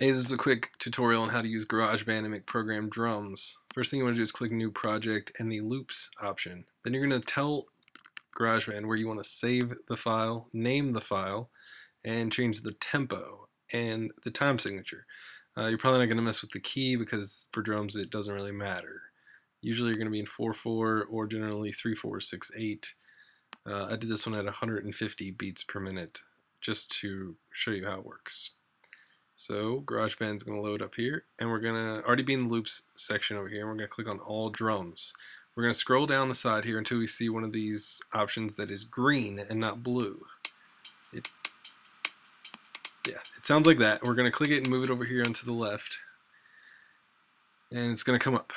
Hey, this is a quick tutorial on how to use GarageBand and make program drums. First thing you want to do is click New Project and the Loops option. Then you're going to tell GarageBand where you want to save the file, name the file, and change the tempo and the time signature. Uh, you're probably not going to mess with the key because for drums it doesn't really matter. Usually you're going to be in 4-4 or generally 3-4-6-8. Uh, I did this one at 150 beats per minute just to show you how it works. So GarageBand is going to load up here, and we're going to already be in the loops section over here, and we're going to click on all drums. We're going to scroll down the side here until we see one of these options that is green and not blue. Yeah, it sounds like that. We're going to click it and move it over here onto the left, and it's going to come up.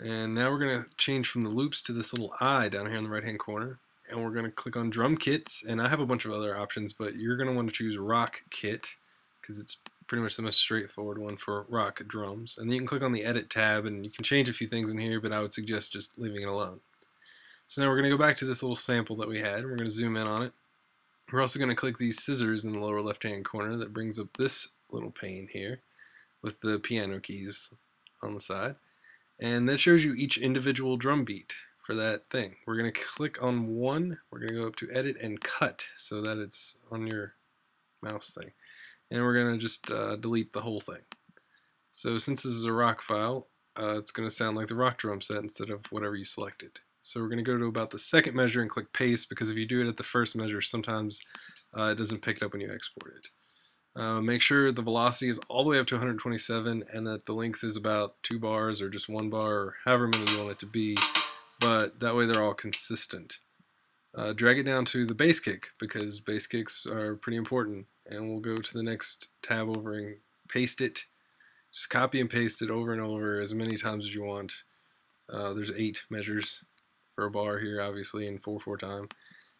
And now we're going to change from the loops to this little eye down here in the right hand corner, and we're going to click on drum kits, and I have a bunch of other options, but you're going to want to choose rock kit because it's pretty much the most straightforward one for rock drums. And then you can click on the edit tab and you can change a few things in here, but I would suggest just leaving it alone. So now we're going to go back to this little sample that we had. And We're going to zoom in on it. We're also going to click these scissors in the lower left hand corner that brings up this little pane here with the piano keys on the side. And that shows you each individual drum beat for that thing. We're going to click on one, we're going to go up to edit and cut so that it's on your mouse thing and we're going to just uh, delete the whole thing. So since this is a rock file, uh, it's going to sound like the rock drum set instead of whatever you selected. So we're going to go to about the second measure and click paste because if you do it at the first measure, sometimes uh, it doesn't pick it up when you export it. Uh, make sure the velocity is all the way up to 127 and that the length is about two bars or just one bar or however many you want it to be, but that way they're all consistent. Uh, drag it down to the bass kick because bass kicks are pretty important and we'll go to the next tab over and paste it. Just copy and paste it over and over as many times as you want. Uh, there's eight measures for a bar here, obviously, in 4-4 time.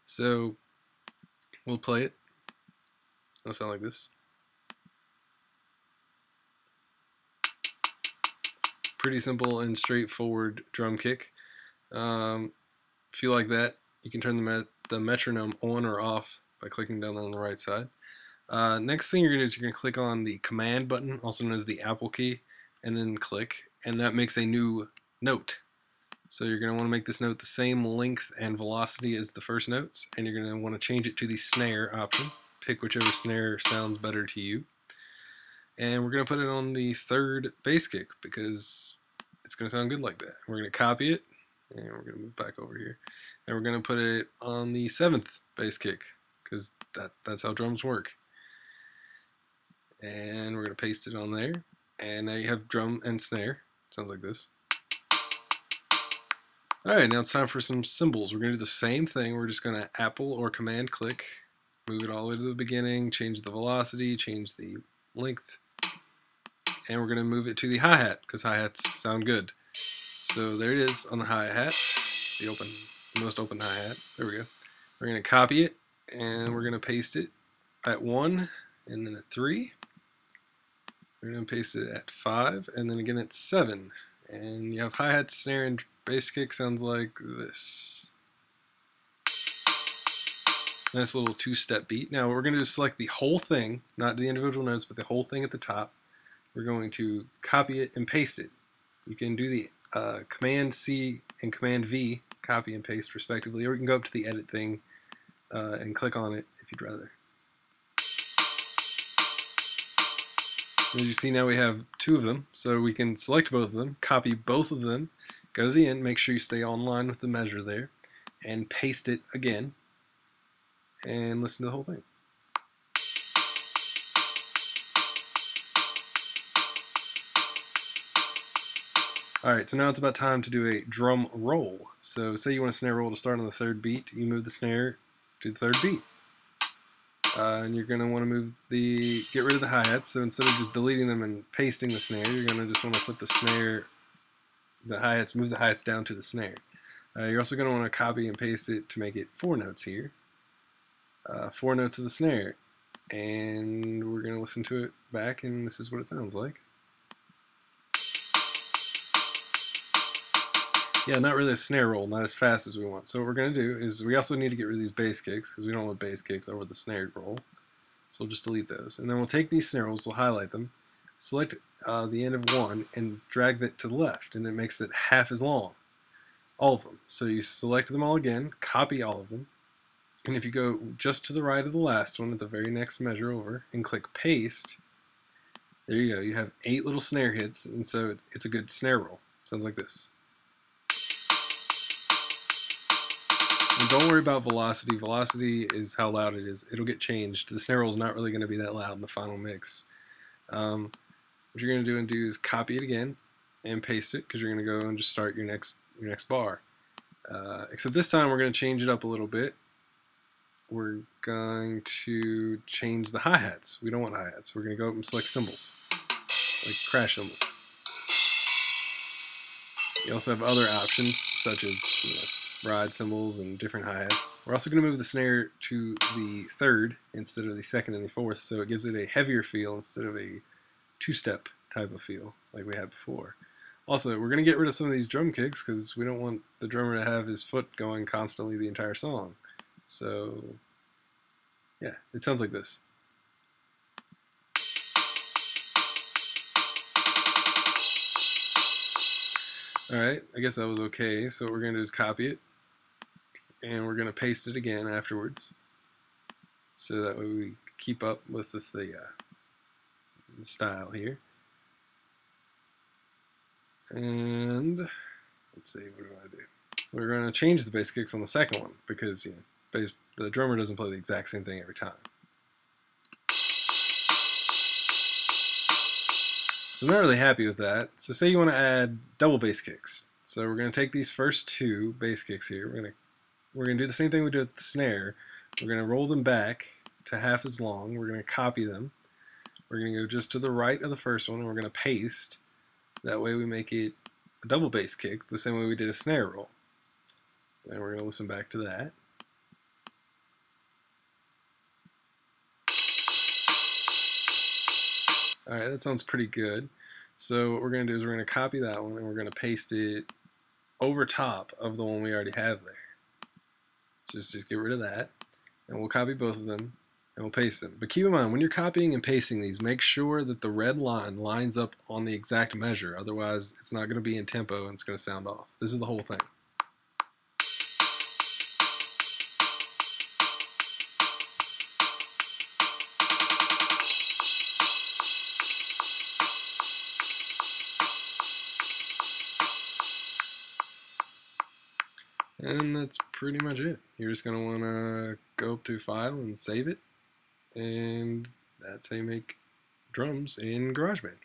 So we'll play it. It'll sound like this. Pretty simple and straightforward drum kick. Um, if you like that, you can turn the, met the metronome on or off by clicking down on the right side. Uh, next thing you're going to do is you're going to click on the command button, also known as the Apple key, and then click, and that makes a new note. So you're going to want to make this note the same length and velocity as the first notes, and you're going to want to change it to the snare option. Pick whichever snare sounds better to you. And we're going to put it on the third bass kick because it's going to sound good like that. We're going to copy it, and we're going to move back over here. And we're going to put it on the seventh bass kick because that, that's how drums work and we're going to paste it on there. And now you have drum and snare. Sounds like this. Alright now it's time for some cymbals we're to do the same thing. We're just to apple or command click. Move it all the way to the beginning change the velocity change the length. And we're to move it to the hi-hat because hi-hats sound good. So there it is on the hi-hat. The open the most open hi-hat. There we go. We're to copy it and we're to paste it at 1 and then at 3 we're going to paste it at 5, and then again at 7. And you have hi-hat, snare, and bass kick sounds like this. Nice little two-step beat. Now we're going to select the whole thing, not the individual notes, but the whole thing at the top. We're going to copy it and paste it. You can do the uh, Command C and Command V, copy and paste respectively, or you can go up to the edit thing uh, and click on it if you'd rather. As you see now we have two of them, so we can select both of them, copy both of them, go to the end, make sure you stay online with the measure there, and paste it again, and listen to the whole thing. Alright, so now it's about time to do a drum roll. So say you want a snare roll to start on the third beat, you move the snare to the third beat. Uh, and you're going to want to move the, get rid of the hi-hats. So instead of just deleting them and pasting the snare, you're going to just want to put the snare, the hi-hats, move the hi-hats down to the snare. Uh, you're also going to want to copy and paste it to make it four notes here. Uh, four notes of the snare. And we're going to listen to it back, and this is what it sounds like. Yeah, not really a snare roll, not as fast as we want. So what we're going to do is we also need to get rid of these bass kicks because we don't want bass kicks over the snare roll. So we'll just delete those. And then we'll take these snare rolls, we'll highlight them, select uh, the end of one and drag that to the left, and it makes it half as long. All of them. So you select them all again, copy all of them, and if you go just to the right of the last one at the very next measure over and click paste, there you go. You have eight little snare hits, and so it's a good snare roll. Sounds like this. And don't worry about velocity. Velocity is how loud it is. It'll get changed. The snare roll is not really going to be that loud in the final mix. Um, what you're going to do and do is copy it again and paste it because you're going to go and just start your next your next bar. Uh, except this time we're going to change it up a little bit. We're going to change the hi-hats. We don't want hi-hats. We're going to go up and select cymbals, like crash cymbals. You also have other options such as you know, ride cymbals and different hi-hats. We're also going to move the snare to the third instead of the second and the fourth, so it gives it a heavier feel instead of a two-step type of feel like we had before. Also, we're going to get rid of some of these drum kicks because we don't want the drummer to have his foot going constantly the entire song. So, yeah, it sounds like this. Alright, I guess that was okay. So what we're going to do is copy it and we're going to paste it again afterwards. So that way we keep up with the, the, uh, style here. And let's see what do I do? We're going to change the bass kicks on the second one because you know, bass, the drummer doesn't play the exact same thing every time. So I'm not really happy with that. So say you want to add double bass kicks. So we're going to take these first two bass kicks here. We're going to we're going to do the same thing we did with the snare. We're going to roll them back to half as long. We're going to copy them. We're going to go just to the right of the first one and we're going to paste. That way we make it a double bass kick the same way we did a snare roll. And we're going to listen back to that. Alright, that sounds pretty good. So what we're going to do is we're going to copy that one and we're going to paste it over top of the one we already have there. Just, just get rid of that. And we'll copy both of them and we'll paste them. But keep in mind, when you're copying and pasting these, make sure that the red line lines up on the exact measure. Otherwise, it's not going to be in tempo and it's going to sound off. This is the whole thing. And that's pretty much it. You're just going to want to go up to File and save it. And that's how you make drums in GarageBand.